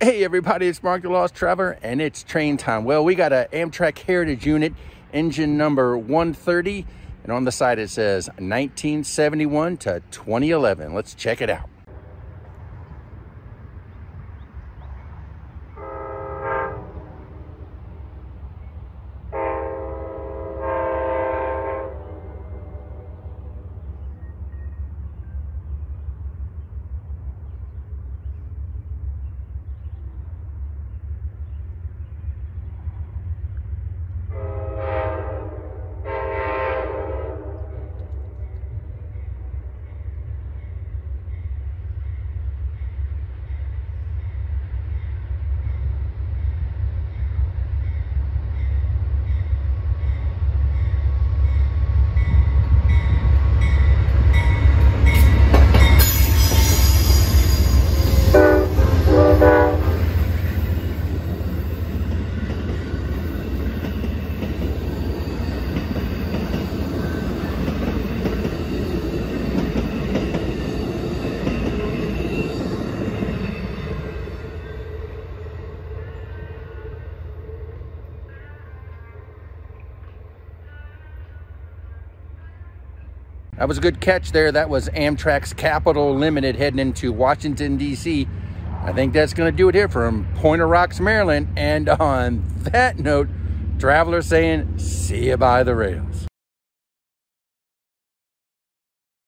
Hey everybody, it's Mark the Lost Traveler and it's train time. Well, we got an Amtrak Heritage Unit, engine number 130, and on the side it says 1971 to 2011. Let's check it out. That was a good catch there. That was Amtrak's Capital Limited heading into Washington, D.C. I think that's going to do it here from Point of Rocks, Maryland. And on that note, travelers saying, see you by the rail.